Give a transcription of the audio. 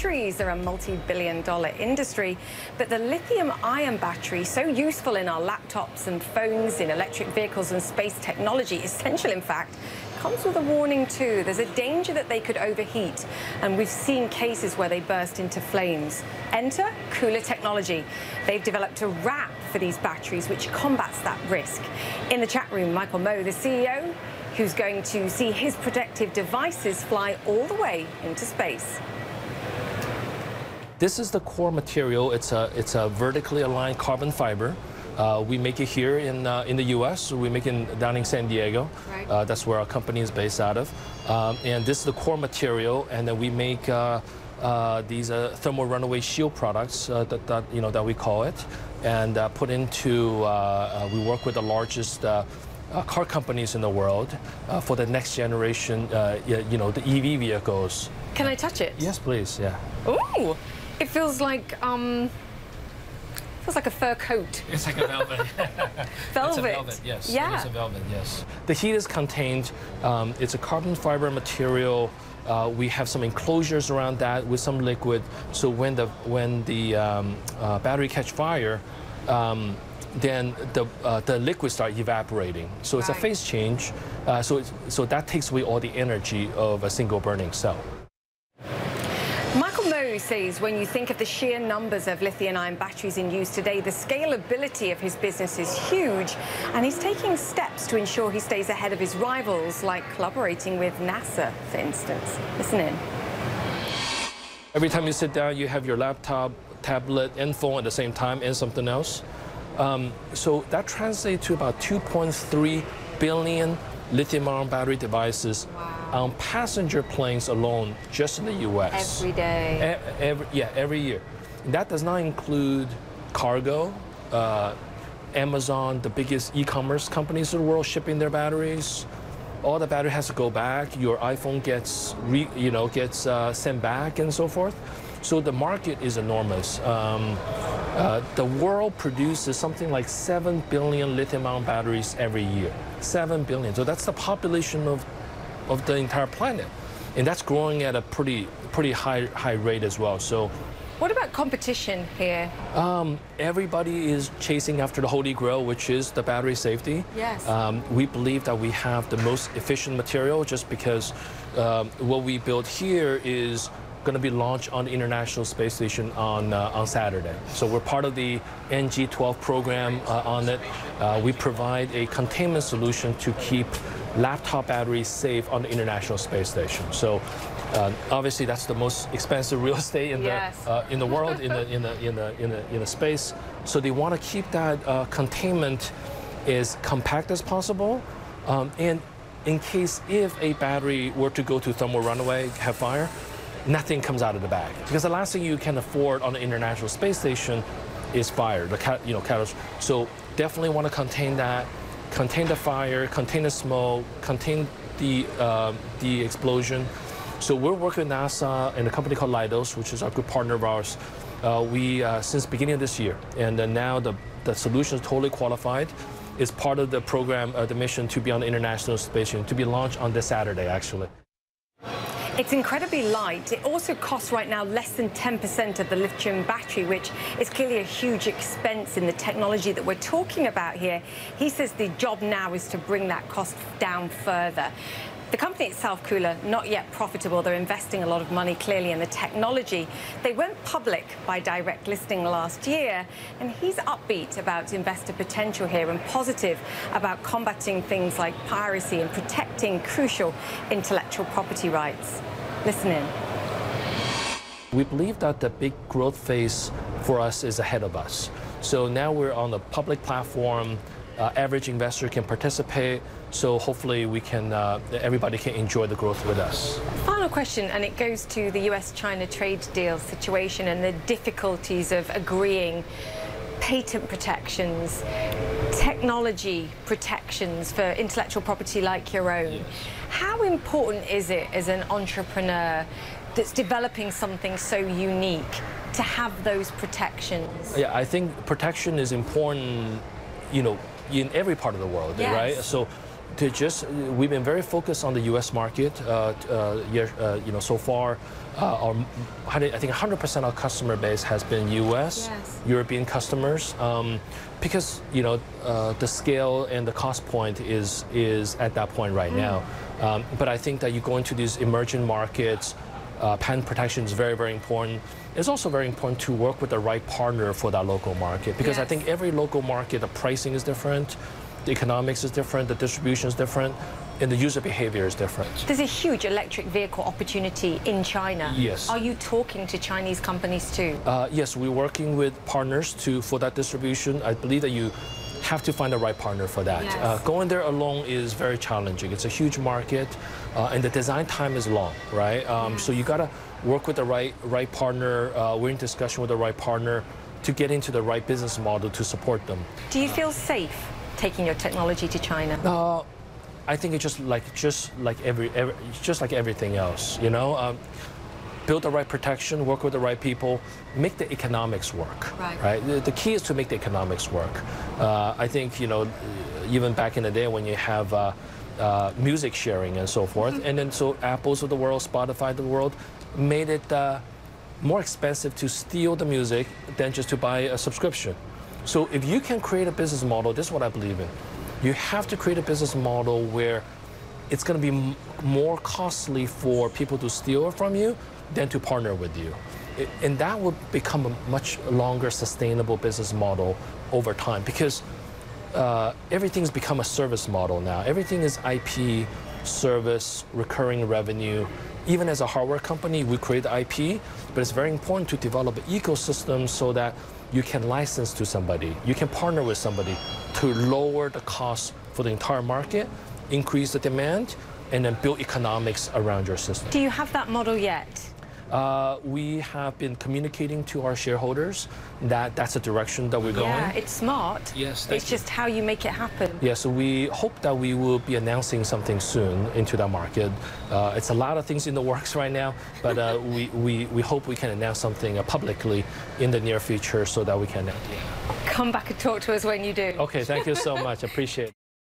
batteries are a multi-billion dollar industry, but the lithium ion battery, so useful in our laptops and phones, in electric vehicles and space technology, essential in fact, comes with a warning too. There's a danger that they could overheat, and we've seen cases where they burst into flames. Enter KULR Technology. They've developed a wrap for these batteries which combats that risk. In the chat room, Michael Mo, the CEO, who's going to see his protective devices fly all the way into space. This is the core material. It's a, it's a vertically aligned carbon fiber. Uh, we make it here in, uh, in the U.S. We make it down in San Diego. Right. Uh, that's where our company is based out of. Um, and this is the core material, and then we make uh, uh, these uh, thermal runaway shield products that, that, you know, that we call it, and put into, we work with the largest uh, car companies in the world uh, for the next generation, uh, you know, the EV vehicles. Can I touch it? Yes, please. Yeah. Ooh, it feels like um, Feels like a fur coat. It's like a velvet. velvet. It's a velvet, yes. Yeah. It's a velvet, yes. The heat is contained. Um, it's a carbon fiber material. Uh, we have some enclosures around that with some liquid. So when the when the um, uh, battery catch fire, um, then the uh, the liquid start evaporating. So it's right. a phase change. Uh, so so that takes away all the energy of a single burning cell says when you think of the sheer numbers of lithium-ion batteries in use today, the scalability of his business is huge, and he's taking steps to ensure he stays ahead of his rivals, like collaborating with NASA, for instance. Listen in. Every time you sit down, you have your laptop, tablet, and phone at the same time, and something else. Um, so that translates to about 2.3 billion lithium-ion battery devices wow on passenger planes alone, just in the U.S. Every day. E every, yeah, every year. That does not include cargo. Uh, Amazon, the biggest e-commerce companies in the world, shipping their batteries. All the battery has to go back. Your iPhone gets, re, you know, gets uh, sent back and so forth. So the market is enormous. Um, uh, the world produces something like 7 billion lithium-ion batteries every year. 7 billion. So that's the population of of the entire planet. And that's growing at a pretty, pretty high, high rate as well. So what about competition here? Um, everybody is chasing after the holy grail, which is the battery safety. Yes. Um, we believe that we have the most efficient material just because um, what we built here is going to be launched on the International Space Station on, uh, on Saturday. So we're part of the NG-12 program uh, on it. Uh, we provide a containment solution to keep laptop batteries safe on the International Space Station. So uh, obviously that's the most expensive real estate in yes. the uh, in the world in the in the in the in the in the space. So they want to keep that uh, containment as compact as possible, um, and in case if a battery were to go to thermal runaway, have fire, nothing comes out of the bag because the last thing you can afford on the International Space Station is fire. The you know. So definitely want to contain that contain the fire, contain the smoke, contain the, uh, the explosion. So we're working with NASA and a company called Leidos, which is a good partner of ours. Uh, we, uh, since beginning of this year, and now the, the solution is totally qualified. It's part of the program, uh, the mission to be on the International Space Station, to be launched on this Saturday, actually. It's incredibly light. It also costs right now less than 10% of the lithium battery, which is clearly a huge expense in the technology that we're talking about here. He says the job now is to bring that cost down further. The company itself, KULR, not yet profitable. They're investing a lot of money, clearly, in the technology. They went public by direct listing last year, and he's upbeat about investor potential here and positive about combating things like piracy and protecting crucial intellectual property rights. Listen in. We believe that the big growth phase for us is ahead of us. So now we're on the public platform. Uh, average investor can participate. So hopefully we can, uh, everybody can enjoy the growth with us. Final question, and it goes to the US-China trade deal situation and the difficulties of agreeing patent protections, technology protections for intellectual property like your own. Yes. How important is it as an entrepreneur that's developing something so unique to have those protections? Yeah, I think protection is important, you know, in every part of the world, yes. right? So to just we've been very focused on the U.S. market. Uh, uh, uh, you know, so far, uh, our, I think 100% of our customer base has been U.S. Yes. European customers, um, because you know uh, the scale and the cost point is is at that point right now. Um, but I think that you go into these emerging markets, uh, patent protection is very very important. It's also very important to work with the right partner for that local market because I think every local market, the pricing is different, the economics is different, the distribution is different, and the user behavior is different. There's a huge electric vehicle opportunity in China. Yes. Are you talking to Chinese companies too? Uh, yes, we're working with partners to for that distribution. I believe that you have to find the right partner for that. Yes. Uh, going there alone is very challenging. It's a huge market, uh, and the design time is long, right? Um, So you gotta work with the right right partner. Uh, we're in discussion with the right partner to get into the right business model to support them. Do you feel safe taking your technology to China? Uh, I think it's just like just like every, every just like everything else, you know. Um, build the right protection, work with the right people, make the economics work. Right. The, the key is to make the economics work. Uh, I think you know, even back in the day when you have. Uh, uh, music sharing and so forth, and then so Apple's of the world, Spotify of the world, made it uh, more expensive to steal the music than just to buy a subscription. So if you can create a business model, this is what I believe in. You have to create a business model where it's going to be more costly for people to steal from you than to partner with you. It- and that will become a much longer sustainable business model over time because uh, everything's become a service model now. Everything is IP, service, recurring revenue. Even as a hardware company, we create IP, but it's very important to develop an ecosystem so that you can license to somebody, you can partner with somebody to lower the cost for the entire market, increase the demand, and then build economics around your system. Do you have that model yet? Uh, we have been communicating to our shareholders that that's the direction that we're going. Yeah, it's smart. Yes, It's you. just how you make it happen. Yeah, so we hope that we will be announcing something soon into that market. Uh, it's a lot of things in the works right now, but uh, we, we, we hope we can announce something uh, publicly in the near future so that we can. Come back and talk to us when you do. Okay, thank you so much. Appreciate it.